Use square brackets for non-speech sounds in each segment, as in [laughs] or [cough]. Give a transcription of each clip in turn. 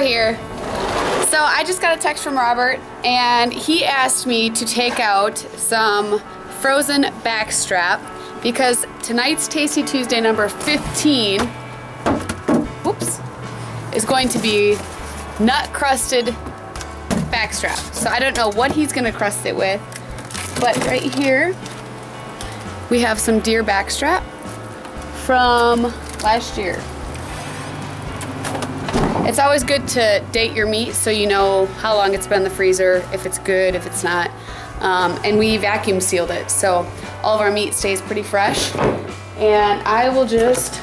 Here. So I just got a text from Robert and he asked me to take out some frozen backstrap because tonight's Tasty Tuesday number 15 whoops, is going to be nut crusted backstrap. So I don't know what he's gonna crust it with, but right here we have some deer backstrap from last year. It's always good to date your meat so you know how long it's been in the freezer, if it's good, if it's not. Um, and we vacuum sealed it, so all of our meat stays pretty fresh. And I will just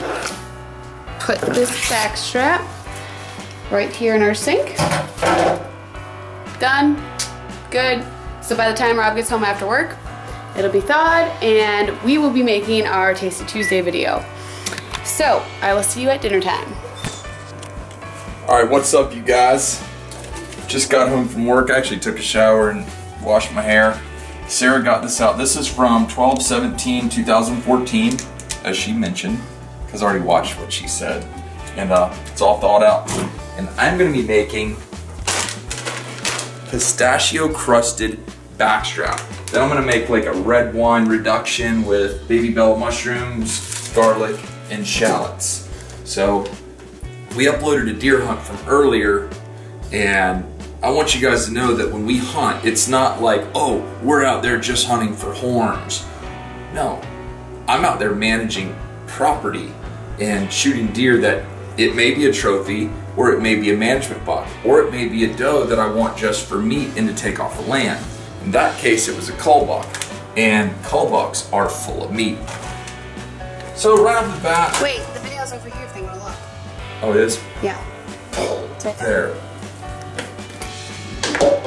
put this back strap right here in our sink. Done, good. So by the time Rob gets home after work, it'll be thawed and we will be making our Tasty Tuesday video. So I will see you at dinner time. All right, what's up, you guys? Just got home from work. I actually took a shower and washed my hair. Sarah got this out. This is from 12-17-2014, as she mentioned, because I already watched what she said. And uh, it's all thawed out. And I'm gonna be making pistachio crusted backstrap. Then I'm gonna make like a red wine reduction with baby bell mushrooms, garlic, and shallots. So we uploaded a deer hunt from earlier and I want you guys to know that when we hunt, it's not like, oh, we're out there just hunting for horns. No, I'm out there managing property and shooting deer that it may be a trophy or it may be a management buck or it may be a doe that I want just for meat and to take off the land. In that case, it was a cull buck and cull bucks are full of meat. So right off the bat. Wait, the video's over here if they want to look. Oh, it is? Yeah. There.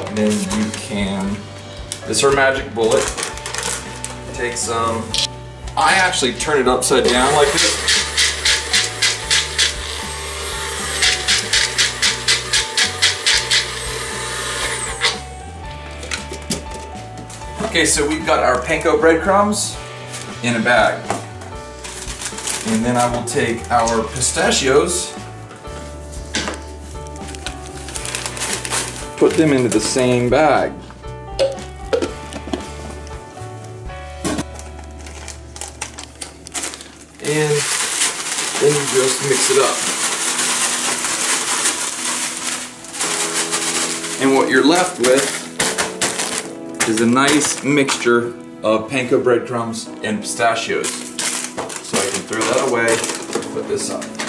And then you can, this is our magic bullet. Take some, I actually turn it upside down like this. Okay, so we've got our panko breadcrumbs in a bag. And then I will take our pistachios, put them into the same bag. And then you just mix it up. And what you're left with is a nice mixture of panko breadcrumbs and pistachios. So I can throw that away, put this up.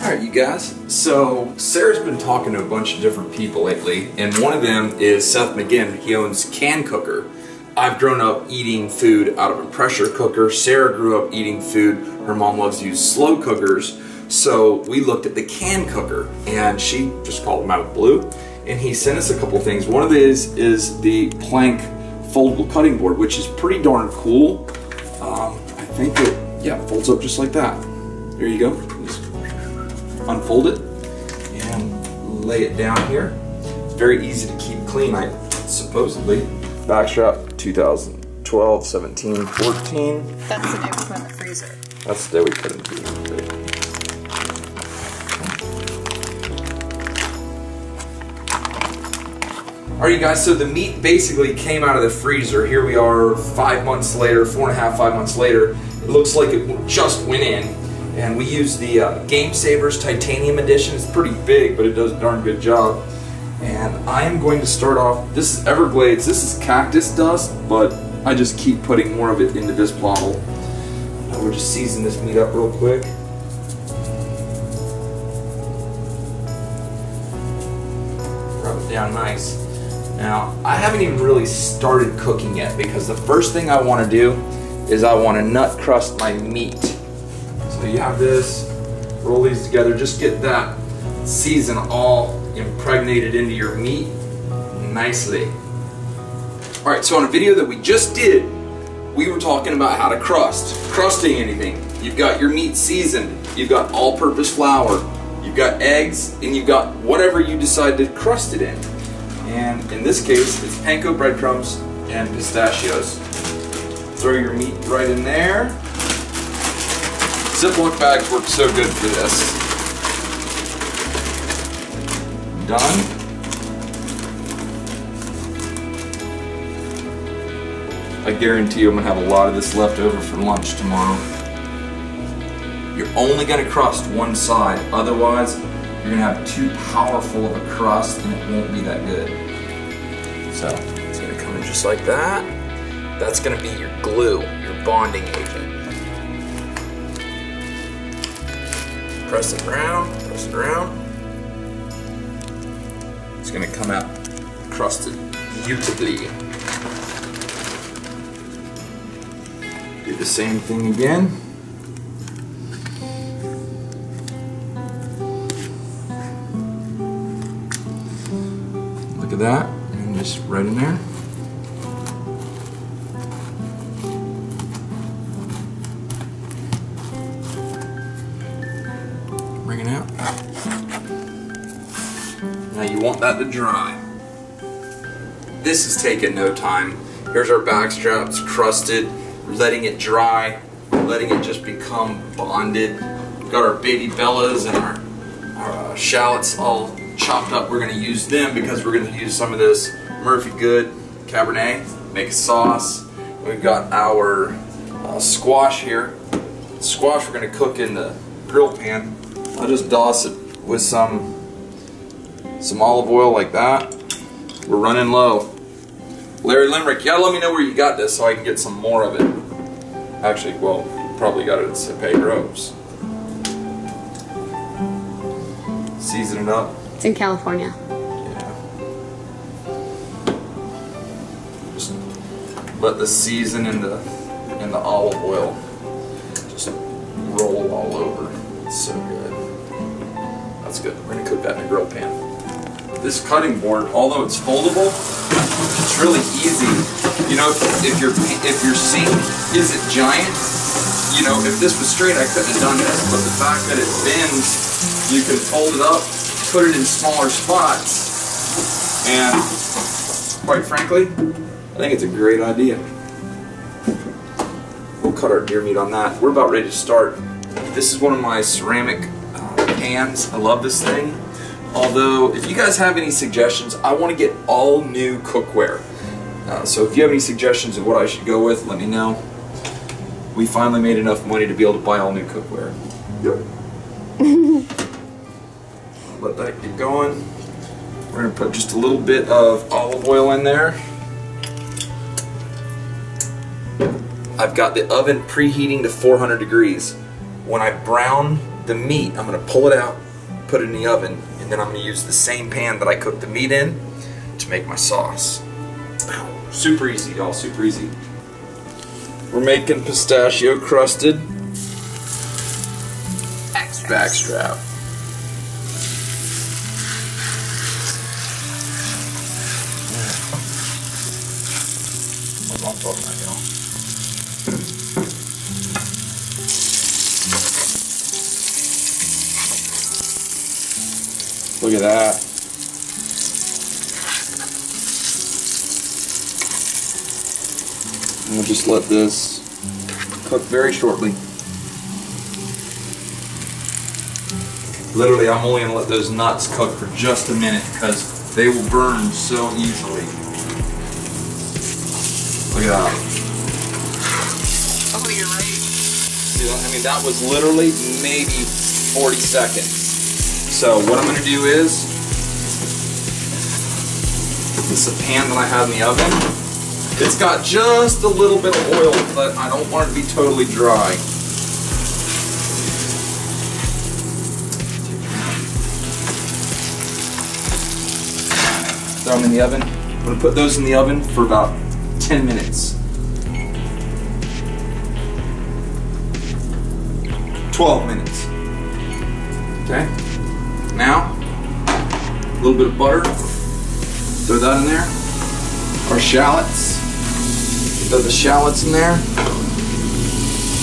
All right, you guys. So Sarah's been talking to a bunch of different people lately, and one of them is Seth McGinn. He owns Can Cooker. I've grown up eating food out of a pressure cooker. Sarah grew up eating food. Her mom loves to use slow cookers. So we looked at the can cooker, and she just called him out blue. And he sent us a couple things. One of these is the plank foldable cutting board, which is pretty darn cool. Um, I think it, yeah, folds up just like that. There you go. Unfold it and lay it down here. It's very easy to keep clean, I supposedly. Backstrap 2012, 17, 14. That's the day we put in the freezer. That's the day we put in the freezer. Alright you guys, so the meat basically came out of the freezer. Here we are five months later, four and a half, five months later. It looks like it just went in. And we use the uh, Game Savers Titanium Edition. It's pretty big, but it does a darn good job. And I am going to start off, this is Everglades, this is cactus dust, but I just keep putting more of it into this bottle. Now we'll just season this meat up real quick. Rub it down nice. Now, I haven't even really started cooking yet because the first thing I want to do is I want to nut crust my meat. So you have this, roll these together, just get that season all impregnated into your meat nicely. All right, so on a video that we just did, we were talking about how to crust, crusting anything. You've got your meat seasoned, you've got all-purpose flour, you've got eggs, and you've got whatever you decide to crust it in. And in this case, it's panko breadcrumbs and pistachios. Throw your meat right in there. Ziploc bags work so good for this. done. I guarantee you I'm gonna have a lot of this left over for lunch tomorrow. You're only gonna crust one side, otherwise you're gonna have too powerful of a crust and it won't be that good. So it's gonna come in just like that. That's gonna be your glue, your bonding agent. Press it around, press it around. It's gonna come out crusted beautifully. Do the same thing again. Look at that, and just right in there. Now you want that to dry. This is taking no time. Here's our back straps crusted, letting it dry, letting it just become bonded. We've got our baby bellas and our, our uh, shallots all chopped up. We're gonna use them because we're gonna use some of this Murphy-Goode Cabernet, make a sauce. We've got our uh, squash here. Squash we're gonna cook in the grill pan. I'll just douse it with some some olive oil like that. We're running low. Larry Limerick, yeah, let me know where you got this so I can get some more of it. Actually, well, probably got it at Cepay Groves. Season it up. It's in California. Yeah. Just let the season in the and the olive oil just roll all over. It's so good. That's good. We're gonna cook that in a grill pan. This cutting board, although it's foldable, it's really easy. You know, if, if your if your sink isn't giant, you know, if this was straight, I couldn't have done this. But the fact that it bends, you can fold it up, put it in smaller spots, and quite frankly, I think it's a great idea. We'll cut our deer meat on that. We're about ready to start. This is one of my ceramic uh, pans. I love this thing. Although, if you guys have any suggestions, I want to get all new cookware. Uh, so if you have any suggestions of what I should go with, let me know. We finally made enough money to be able to buy all new cookware. Yep. [laughs] Let that get going. We're going to put just a little bit of olive oil in there. I've got the oven preheating to 400 degrees. When I brown the meat, I'm going to pull it out, put it in the oven, and then I'm going to use the same pan that I cooked the meat in to make my sauce. Super easy, y'all, super easy. We're making pistachio crusted backstrap. What am I talking about, y'all? Look at that. And we'll just let this cook very shortly. Literally, I'm only gonna let those nuts cook for just a minute because they will burn so easily. Look at that. Oh, you're right. See? I mean, that was literally maybe 40 seconds. So what I'm gonna do is, this is a pan that I have in the oven. It's got just a little bit of oil, but I don't want it to be totally dry. Throw them in the oven. I'm gonna put those in the oven for about 10 minutes. 12 minutes. Okay? Now, a little bit of butter. Throw that in there. Our shallots. Throw the shallots in there.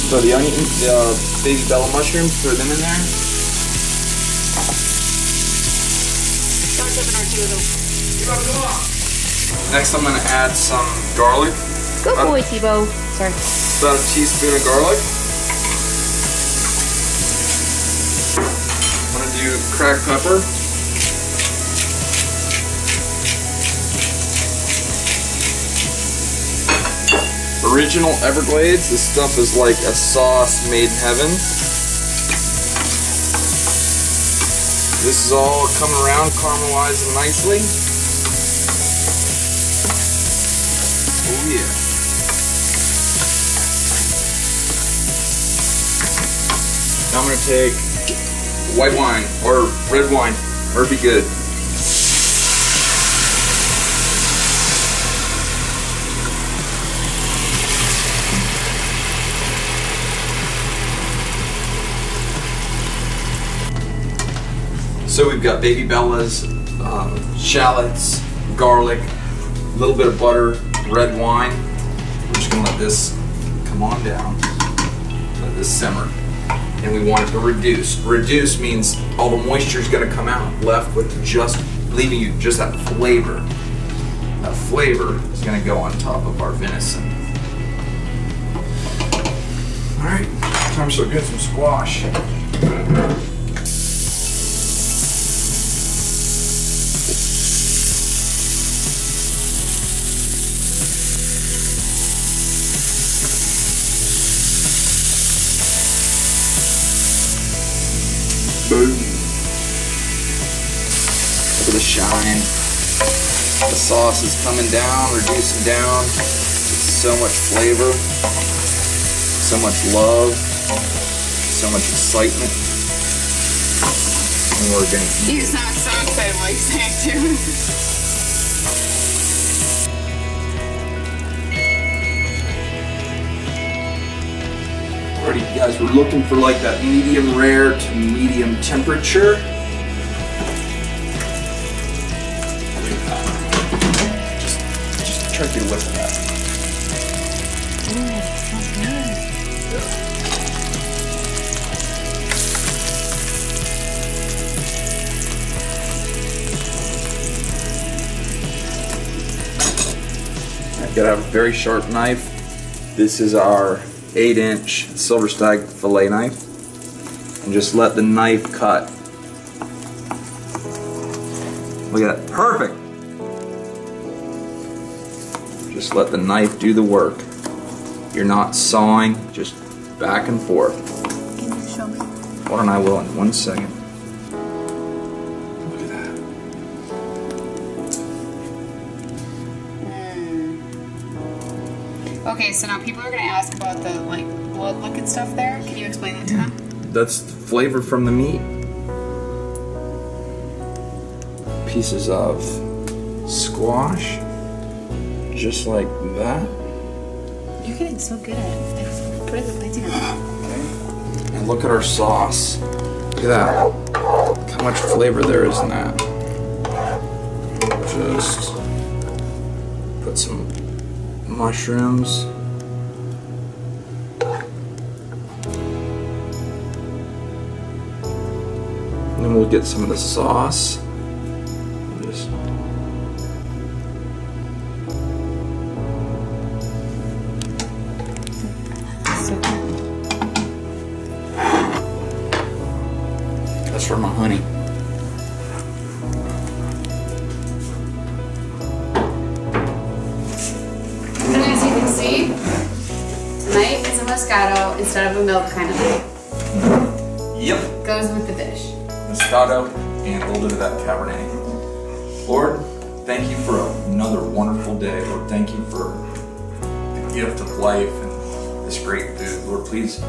Throw the onion, the uh, baby bella mushrooms. Throw them in there. Next, I'm gonna add some garlic. Good Uh, boy, Tebow. Sorry. About a teaspoon of garlic. cracked pepper. Original Everglades. This stuff is like a sauce made in heaven. This is all coming around, caramelizing nicely. Oh yeah. Now I'm going to take white wine or red wine, Murphy-Goode. So we've got baby bellas, um, shallots, garlic, a little bit of butter, red wine. We're just gonna let this come on down, let this simmer. And we want it to reduce. Reduce means all the moisture is gonna come out, left with just, leaving you just that flavor. That flavor is gonna go on top of our venison. All right, time to get some squash. Sauce is coming down, reducing down. So much flavor, so much love, so much excitement. And we're gonna eat. You sound so excited while you say it too. Alrighty, guys, we're looking for like that medium rare to medium temperature. Try to get a whiff of that. I've got to have a very sharp knife. This is our 8 inch silver stag fillet knife. And just let the knife cut. Look at that. Perfect. Just let the knife do the work. You're not sawing, just back and forth. Can you show me? Why don't I will in one second. Look at that. Hmm. Okay, so now people are gonna ask about the like blood looking stuff there. Can you explain that to them? That's the flavor from the meat. Pieces of squash, just like that. You're getting so good at it. Put it in the plate together. And look at our sauce. Look at that. Look how much flavor there is in that. Just put some mushrooms. And then we'll get some of the sauce. That's for my honey. And as you can see, tonight is a Moscato instead of a milk kind of thing. Yep. Goes with the dish. Moscato and a little bit of that Cabernet. Lord, thank you for another wonderful day. Lord, thank you for the gift of life and this great food. Lord, please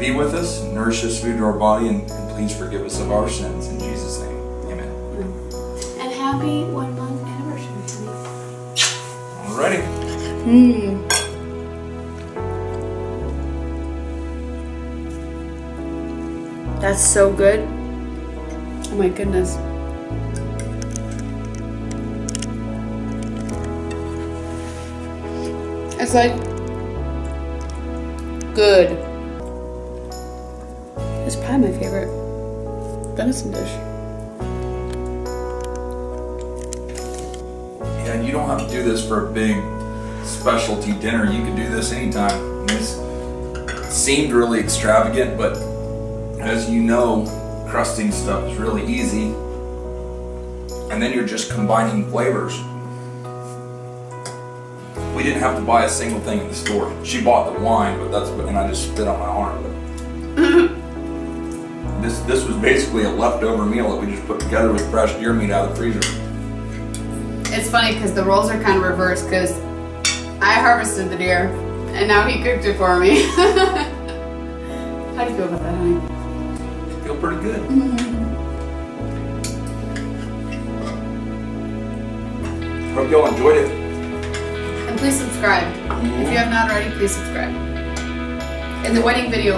be with us, nourish this food to our body, and, and please forgive us of our sins. In Jesus' name, amen. And happy one month anniversary, honey. Alrighty. Mmm. That's so good. Oh my goodness. It's like good. It's probably my favorite venison dish. Yeah, and you don't have to do this for a big specialty dinner. You can do this anytime. This seemed really extravagant, but as you know, crusting stuff is really easy. And then you're just combining flavors. We we didn't have to buy a single thing in the store. She bought the wine, but that's and I just spit on my arm. This this was basically a leftover meal that we just put together with fresh deer meat out of the freezer. It's funny because the roles are kind of reversed because I harvested the deer and now he cooked it for me. [laughs] How do you feel about that, honey? I Feel pretty good. Mm-hmm. Hope y'all enjoyed it. And please subscribe. If you have not already, please subscribe. And the wedding video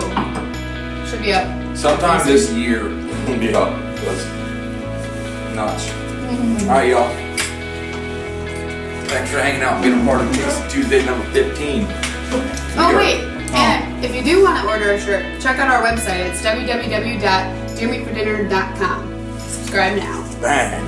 should be up. Sometime this year will be up because nuts. All right, y'all. Thanks for hanging out and being a part of Tasty Tuesday number 15. Oh wait, and if you do want to order a shirt, check out our website. It's www.deermeatfordinner.com. Subscribe now. Bang.